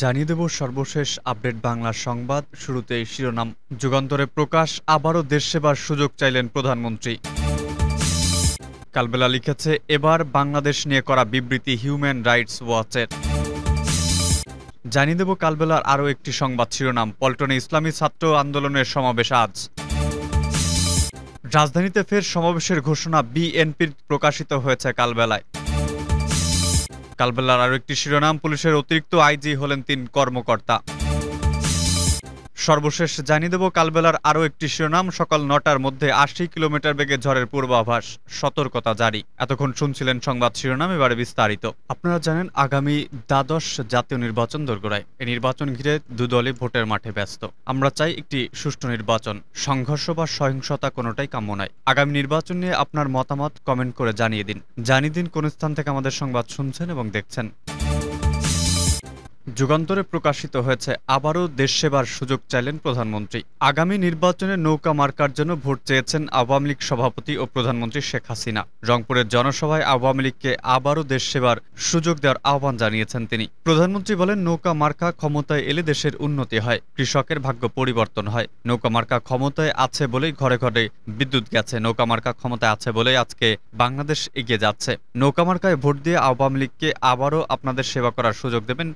জানিয়ে দেব সর্বশেষ আপডেট বাংলা সংবাদ। শুরুতেই শিরোনাম। যুগান্তরে প্রকাশ, আবারও দেশ সেবার সুযোগ চাইলেন প্রধানমন্ত্রী। কালবেলা লিখেছে, এবার বাংলাদেশ নিয়ে করা বিবৃতি হিউম্যান রাইটস ওয়াচের জানিয়ে দেব, কালবেলার আরও একটি সংবাদ শিরোনাম, পল্টনে ইসলামী ছাত্র আন্দোলনের সমাবেশ আজ। রাজধানীতে ফের সমাবেশের ঘোষণা বিএনপির প্রকাশিত হয়েছে কালবেলায়। কালবেলার আরও একটি শিরোনাম পুলিশের অতিরিক্ত আইজি হলেন তিন কর্মকর্তা। সর্বশেষ জানিয়ে দেব, কালবেলার আরও একটি শিরোনাম। সকাল নটার মধ্যে আশি কিলোমিটার বেগে ঝড়ের পূর্বাভাস, সতর্কতা জারি। এতক্ষণ শুনছিলেন সংবাদ শিরোনাম, এবারে বিস্তারিত। আপনারা জানেন, আগামী দ্বাদশ জাতীয় নির্বাচন দোরগোড়ায়। এই নির্বাচন ঘিরে দুদলই ভোটের মাঠে ব্যস্ত। আমরা চাই একটি সুষ্ঠু নির্বাচন। সংঘর্ষ বা সহিংসতা কোনোটাই কাম্য নয়। আগামী নির্বাচন নিয়ে আপনার মতামত কমেন্ট করে জানিয়ে দিন। জানিয়ে দিন কোন স্থান থেকে আমাদের সংবাদ শুনছেন এবং দেখছেন। যুগান্তরে প্রকাশিত হয়েছে আবারও দেশ সেবার সুযোগ চাইলেন প্রধানমন্ত্রী। আগামী নির্বাচনে নৌকা মার্কার জন্য ভোট চেয়েছেন আওয়ামী লীগ সভাপতি ও প্রধানমন্ত্রী শেখ হাসিনা। রংপুরের জনসভায় আওয়ামী লীগকে আবারও দেশ সেবার সুযোগ দেওয়ার আহ্বান জানিয়েছেন তিনি। প্রধানমন্ত্রী বলেন, নৌকা মার্কা ক্ষমতায় এলে দেশের উন্নতি হয়, কৃষকের ভাগ্য পরিবর্তন হয়। নৌকা মার্কা ক্ষমতায় আছে বলেই ঘরে ঘরে বিদ্যুৎ গেছে। নৌকা মার্কা ক্ষমতায় আছে বলেই আজকে বাংলাদেশ এগিয়ে যাচ্ছে। নৌকা মার্কায় ভোট দিয়ে আওয়ামী লীগকে আবারও আপনাদের সেবা করার সুযোগ দেবেন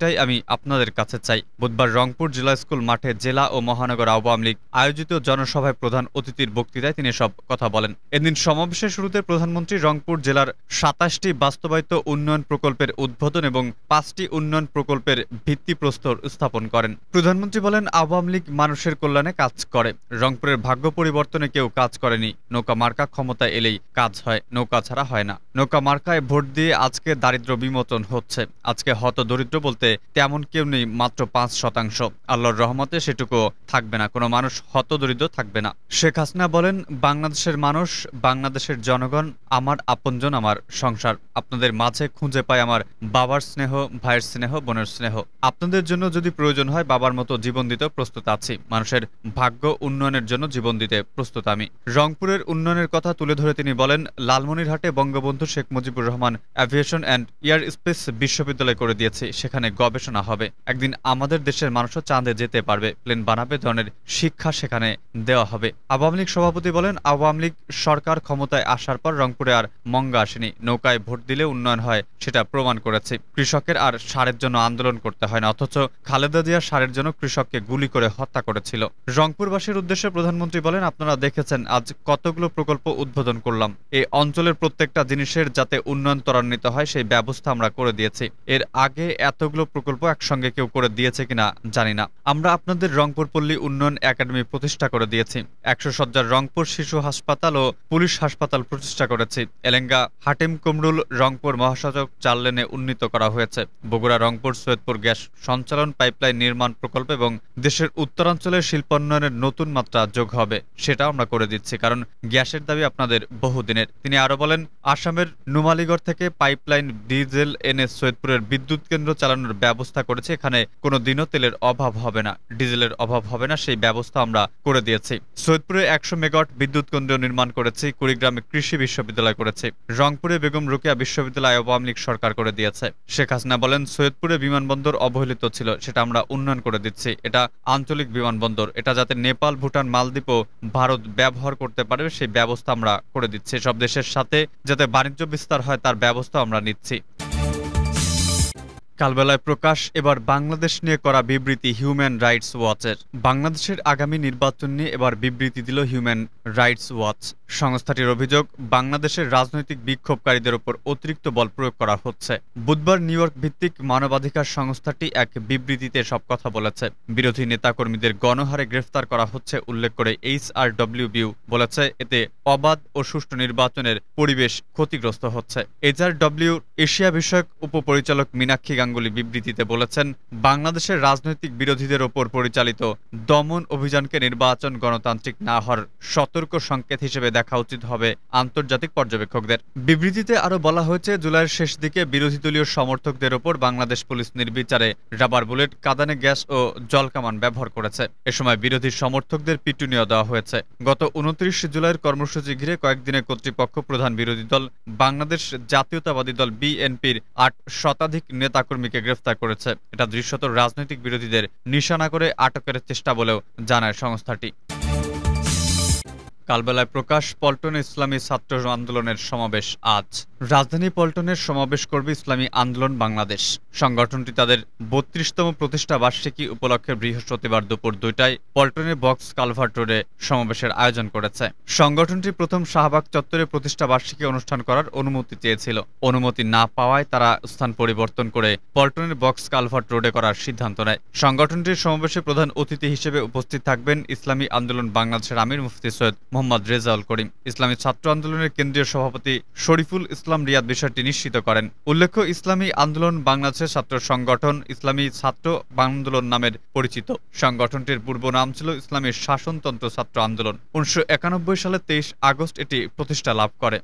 সেটাই আমি আপনাদের কাছে চাই। বুধবার রংপুর জেলা স্কুল মাঠে জেলা ও মহানগর আওয়ামী লীগ আয়োজিত জনসভায় প্রধান অতিথির বক্তৃতায় তিনি সব কথা বলেন। এদিন সমাবেশের শুরুতে প্রধানমন্ত্রী রংপুর জেলার সাতাশটি বাস্তবায়িত উন্নয়ন প্রকল্পের উদ্বোধন এবং পাঁচটি উন্নয়ন প্রকল্পের ভিত্তিপ্রস্তর স্থাপন করেন। প্রধানমন্ত্রী বলেন, আওয়ামী লীগ মানুষের কল্যাণে কাজ করে। রংপুরের ভাগ্য পরিবর্তনে কেউ কাজ করেনি। নৌকা মার্কা ক্ষমতা এলেই কাজ হয়, নৌকা ছাড়া হয় না। নৌকা মার্কায় ভোট দিয়ে আজকে দারিদ্র বিমোচন হচ্ছে। আজকে হত দরিদ্র বলতে তেমন কেউ নেই, মাত্র পাঁচ শতাংশ। আল্লাহর রহমতে সেটুকু থাকবে না, কোনো মানুষ হতদরিদ্র থাকবে না। শেখ হাসিনা বলেন, বাংলাদেশের মানুষ, বাংলাদেশের জনগণ, আমার আপনজন, আমার সংসার। আপনাদের মাঝে খুঁজে পায় আমার বাবার স্নেহ, ভাইয়ের স্নেহ, বোনের স্নেহ। আপনাদের জন্য যদি প্রয়োজন হয়, বাবার মতো জীবন দিতে প্রস্তুত আছি। মানুষের ভাগ্য উন্নয়নের জন্য জীবন দিতে প্রস্তুত আমি। রংপুরের উন্নয়নের কথা তুলে ধরে তিনি বলেন, লালমনিরহাটে Bangabandhu Sheikh Mujibur Rahman aviation and air space বিশ্ববিদ্যালয় করে দিয়েছে। সেখানে গবেষণা হবে। একদিন আমাদের দেশের মানুষও চাঁদে যেতে পারবে। প্লেন বানাবে, ধরনের শিক্ষা সেখানে দেওয়া হবে। আওয়ামী লীগ সভাপতি বলেন, আওয়ামী লীগ সরকার ক্ষমতায় আসার পর রংপুরে আর মঙ্গা আসেনি। নৌকায় ভোট দিলে উন্নয়ন হয়, সেটা প্রমাণ করেছে। কৃষকের আর সারের জন্য আন্দোলন করতে হয় না, অথচ খালেদা জিয়া সারের জন্য কৃষককে গুলি করে হত্যা করেছিল। রংপুরবাসীর উদ্দেশ্যে প্রধানমন্ত্রী বলেন, আপনারা দেখেছেন, আজ কতগুলো প্রকল্প উদ্বোধন করলাম। এই অঞ্চলের প্রত্যেকটা জিনিসের যাতে উন্নয়ন ত্বরান্বিত হয়, সেই ব্যবস্থা আমরা করে দিয়েছি। এর আগে এতগুলো প্রকল্প একসঙ্গে কেউ করে দিয়েছে কিনা জানি না। আমরা আপনাদের রংপুর পল্লী উন্নয়ন একাডেমি প্রতিষ্ঠা করে দিয়েছি। একশো সজ্জার রংপুর শিশু হাসপাতাল ও পুলিশ হাসপাতাল প্রতিষ্ঠা করেছি। এলেঙ্গা, হাটিম কুমরুল, রংপুর মহাসড়ক চার লেনে উন্নীত করা হয়েছে। বগুড়া, রংপুর, সৈয়দপুর গ্যাস সঞ্চালন পাইপলাইন নির্মাণ প্রকল্প এবং দেশের উত্তরাঞ্চলের শিল্পোন্নয়নের নতুন মাত্রা যোগ হবে সেটা আমরা করে দিচ্ছি, কারণ গ্যাসের দাবি আপনাদের বহুদিনের। তিনি আরও বলেন, আসামের নুমালিগড় থেকে পাইপলাইন, ডিজেল এনে সৈয়দপুরের বিদ্যুৎ কেন্দ্র চালানোর ব্যবস্থা করেছে, এখানে কোনো দিনও তেলের অভাব হবে না, ডিজেলের অভাব হবে না, সেই ব্যবস্থা আমরা করে দিয়েছি। সৈয়দপুরে একশো মেগাওয়াট বিদ্যুৎ কেন্দ্র নির্মাণ করেছি, কুড়িগ্রামে কৃষি বিশ্ববিদ্যালয় করেছে। রংপুরে বেগম রোকেয়া বিশ্ববিদ্যালয় আওয়ামী লীগ সরকার করে দিয়েছে। শেখ হাসিনা বলেন, সৈয়দপুরে বিমানবন্দর অবহেলিত ছিল, সেটা আমরা উন্নয়ন করে দিচ্ছি। এটা আঞ্চলিক বিমানবন্দর, এটা যাতে নেপাল, ভুটান, মালদ্বীপ ও ভারত ব্যবহার করতে পারে, সেই ব্যবস্থা আমরা করে দিচ্ছি। সব দেশের সাথে যাতে বাণিজ্য বিস্তার হয়, তার ব্যবস্থা আমরা নিচ্ছি। কালবেলায় প্রকাশ এবার বাংলাদেশ নিয়ে করা বিবৃতি হিউম্যান রাইটস ওয়াচের। বাংলাদেশের আগামী নির্বাচন নিয়ে এবার বিবৃতি দিল হিউম্যান রাইটস ওয়াচ। সংস্থাটির অভিযোগ, বাংলাদেশের রাজনৈতিক বিক্ষোভকারীদের উপর অতিরিক্ত বল প্রয়োগ করা হচ্ছে। বুধবার নিউ ইয়র্ক ভিত্তিক মানবাধিকার সংস্থাটি এক বিবৃতিতে সব কথা বলেছে। বিরোধী নেতাকর্মীদের গণহারে গ্রেফতার করা হচ্ছে উল্লেখ করে এইচ আর ডব্লিউ বিউ বলেছে, এতে অবাধ ও সুষ্ঠু নির্বাচনের পরিবেশ ক্ষতিগ্রস্ত হচ্ছে। এইচ আর ডব্লিউ এশিয়া বিষয়ক উপপরিচালক মীনাক্ষী গাঙ্গুলি বিবৃতিতে বলেছেন, বাংলাদেশের রাজনৈতিক বিরোধীদের ওপর পরিচালিত দমন অভিযানকে নির্বাচন গণতান্ত্রিক না হওয়ার সতর্ক সংকেত হিসেবে দেখা উচিত হবে আন্তর্জাতিক পর্যবেক্ষকদের। বিবৃতিতে আরও বলা হয়েছে, জুলাইয়ের শেষ দিকে বিরোধী দলীয় সমর্থকদের ওপর বাংলাদেশ পুলিশ নির্বিচারে রাবার বুলেট, কাদানে গ্যাস ও জলকামান ব্যবহার করেছে। এ সময় বিরোধী সমর্থকদের পিটুনিও দেওয়া হয়েছে। গত উনত্রিশ জুলাইয়ের কর্মসূচি ঘিরে কয়েকদিনের কর্তৃপক্ষ প্রধান বিরোধী দল বাংলাদেশ জাতীয়তাবাদী দল বিএনপির আট শতাধিক নেতাকর্মী কর্মীকে গ্রেফতার করেছে। এটা দৃশ্যত রাজনৈতিক বিরোধীদের নিশানা করে আটকের চেষ্টা বলেও জানায় সংস্থাটি। কালবেলায় প্রকাশ পল্টনে ইসলামী ছাত্র আন্দোলনের সমাবেশ আজ। রাজধানী পল্টনের সমাবেশ করবে ইসলামী আন্দোলন বাংলাদেশ। সংগঠনটি তাদের বত্রিশতম প্রতিষ্ঠা বার্ষিকী উপলক্ষে বৃহস্পতিবার দুপুর দুইটায় পল্টনের বক্স কালভার্ট রোডে সমাবেশের আয়োজন করেছে। সংগঠনটি প্রথম শাহবাগ চত্বরে প্রতিষ্ঠা বার্ষিকী অনুষ্ঠান করার অনুমতি চেয়েছিল। অনুমতি না পাওয়ায় তারা স্থান পরিবর্তন করে পল্টনের বক্স কালভার্ট রোডে করার সিদ্ধান্ত নেয়। সংগঠনটির সমাবেশে প্রধান অতিথি হিসেবে উপস্থিত থাকবেন ইসলামী আন্দোলন বাংলাদেশের আমির মুফতি সৈয়দ মোহাম্মদ রেজাউল করিম। ইসলামী ছাত্র আন্দোলনের কেন্দ্রীয় সভাপতি শরীফুল ইসলাম রিয়াদ বিষয়টি নিশ্চিত করেন। উল্লেখ্য, ইসলামী আন্দোলন বাংলাদেশের ছাত্র সংগঠন ইসলামী ছাত্র আন্দোলন নামের পরিচিত। সংগঠনটির পূর্ব নাম ছিল ইসলামী শাসনতন্ত্র ছাত্র আন্দোলন। উনিশশো একানব্বই সালে তেইশ আগস্ট এটি প্রতিষ্ঠা লাভ করে।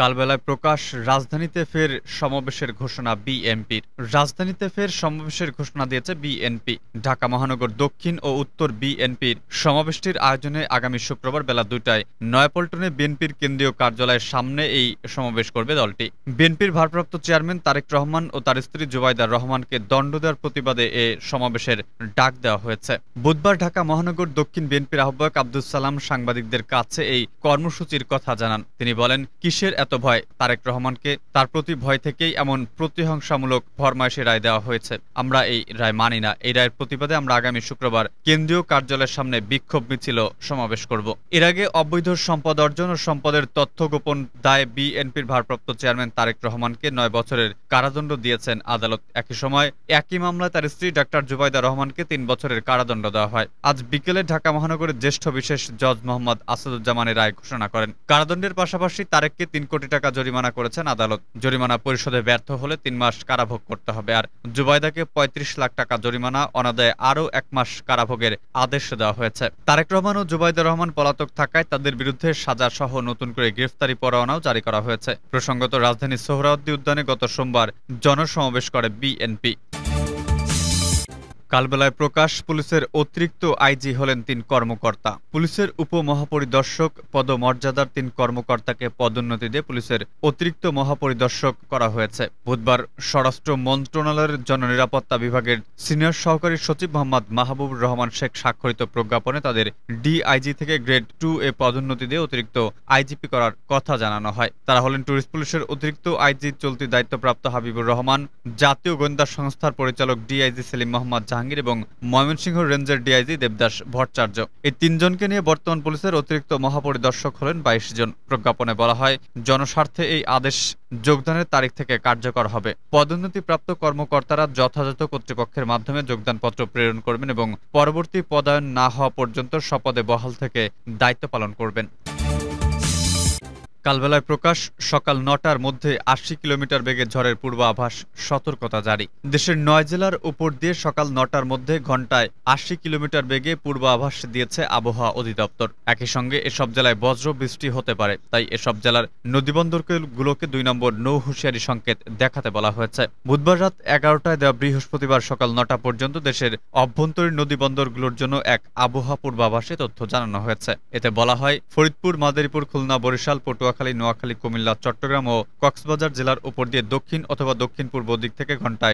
কালবেলায় প্রকাশ রাজধানীতে ফের সমাবেশের ঘোষণা বিএনপির। রাজধানীতে ফের সমাবেশের ঘোষণা দিয়েছে বিএনপি। ঢাকা মহানগর দক্ষিণ ও উত্তর বিএনপির সমাবেশটির আয়োজনে আগামী শুক্রবার বেলা দুটায় নয়াপল্টনে বিএনপির কেন্দ্রীয় কার্যালয়ের সামনে এই সমাবেশ করবে দলটি। বিএনপির ভারপ্রাপ্ত চেয়ারম্যান তারেক রহমান ও তার স্ত্রী জুবাইদার রহমানকে দণ্ড দেওয়ার প্রতিবাদে এ সমাবেশের ডাক দেওয়া হয়েছে। বুধবার ঢাকা মহানগর দক্ষিণ বিএনপির আহ্বায়ক আব্দুল সালাম সাংবাদিকদের কাছে এই কর্মসূচির কথা জানান। তিনি বলেন, কিসের এত ভয় তারেক রহমানকে তার প্রতি ভয় থেকেই এমন প্রতিহংসামূলক ফরমাইশে রায় দেওয়া হয়েছে। আমরা এই রায় মানি না। এই রায়ের প্রতিবাদে আমরা আগামী শুক্রবার কেন্দ্রীয় কার্যালয়ের সামনে বিক্ষোভ মিছিল সমাবেশ করব। এর আগে অবৈধ সম্পদ অর্জন ও সম্পদের তথ্য গোপন দায়ে বিএনপির ভারপ্রাপ্ত চেয়ারম্যান তারেক রহমানকে নয় বছরের কারাদণ্ড দিয়েছেন আদালত। একই সময় একই মামলায় তার স্ত্রী ডাক্তার জুবাইদা রহমানকে তিন বছরের কারাদণ্ড দেওয়া হয়। আজ বিকেলে ঢাকা মহানগরের জ্যেষ্ঠ বিশেষ জজ মোহাম্মদ আসাদুজ্জামানের রায় ঘোষণা করেন। কারাদণ্ডের পাশাপাশি তারেককে তিন কোটি টাকা জরিমানা করেছেন আদালত। জরিমানা পরিশোধে ব্যর্থ হলে তিন মাস কারাভোগ করতে হবে। আর জুবাইদাকে পঁয়ত্রিশ লাখ টাকা জরিমানা, অনাদায়ে আরও এক মাস কারাভোগের আদেশ দেওয়া হয়েছে। তারেক রহমান ও জুবাইদা রহমান পলাতক থাকায় তাদের বিরুদ্ধে সাজা সহ নতুন করে গ্রেফতারি পরোয়ানাও জারি করা হয়েছে। প্রসঙ্গত রাজধানী সোহরাওয়ার্দী উদ্যানে গত সোমবার জনসমাবেশ করে বিএনপি। কালবেলায় প্রকাশ পুলিশের অতিরিক্ত আইজি হলেন তিন কর্মকর্তা। পুলিশের উপমহাপরিদর্শক পদমর্যাদার তিন কর্মকর্তাকে পদোন্নতি দিয়ে পুলিশের অতিরিক্ত মহাপরিদর্শক করা হয়েছে। বুধবার স্বরাষ্ট্র মন্ত্রণালয়ের জননিরাপত্তা বিভাগের সিনিয়র সহকারী সচিব মোহাম্মদ মাহবুবুর রহমান শেখ স্বাক্ষরিত প্রজ্ঞাপনে তাদের ডিআইজি থেকে গ্রেড টু এ পদোন্নতি দিয়ে অতিরিক্ত আইজিপি করার কথা জানানো হয়। তারা হলেন টুরিস্ট পুলিশের অতিরিক্ত আইজি চলতি দায়িত্বপ্রাপ্ত হাবিবুর রহমান, জাতীয় গোয়েন্দা সংস্থার পরিচালক ডিআইজি সেলিম মোহাম্মদ জাহাঙ্গীর এবং ময়মনসিংহ রেঞ্জের ডিআইজি দেবদাস ভট্টাচার্য। এই তিনজনকে নিয়ে বর্তমান পুলিশের অতিরিক্ত মহাপরিদর্শক হলেন বাইশ জন, প্রজ্ঞাপনে বলা হয়। জনস্বার্থে এই আদেশ যোগদানের তারিখ থেকে কার্যকর হবে। পদোন্নতিপ্রাপ্ত কর্মকর্তারা যথাযথ কর্তৃপক্ষের মাধ্যমে যোগদানপত্র প্রেরণ করবেন এবং পরবর্তী পদায়ন না হওয়া পর্যন্ত শপথে বহাল থেকে দায়িত্ব পালন করবেন। কালবেলায় প্রকাশ, সকাল নটার মধ্যে আশি কিলোমিটার বেগে ঝড়ের পূর্বাভাস সতর্কতা জারি। দেশের নয় জেলার উপর দিয়ে সকাল নটার মধ্যে ঘন্টায় আশি কিলোমিটার বেগে পূর্বাভাস দিয়েছে আবহাওয়া অধিদপ্তর। একই সঙ্গে এসব জেলায় বজ্র বৃষ্টি হতে পারে, তাই এসব জেলার নদীবন্দরগুলোকে দুই নম্বর নৌ হুঁশিয়ারি সংকেত দেখাতে বলা হয়েছে। বুধবার রাত এগারোটায় দেওয়া বৃহস্পতিবার সকাল নটা পর্যন্ত দেশের অভ্যন্তরীণ নদীবন্দরগুলোর জন্য এক আবহাওয়া পূর্বাভাসে তথ্য জানানো হয়েছে। এতে বলা হয়, ফরিদপুর, মাদারীপুর, খুলনা, বরিশাল পটুয়া পটুয়াখালী নোয়াখালী, কুমিল্লা, চট্টগ্রাম ও কক্সবাজার জেলার উপর দিয়ে দক্ষিণ অথবা দক্ষিণ পূর্ব দিক থেকে ঘন্টায়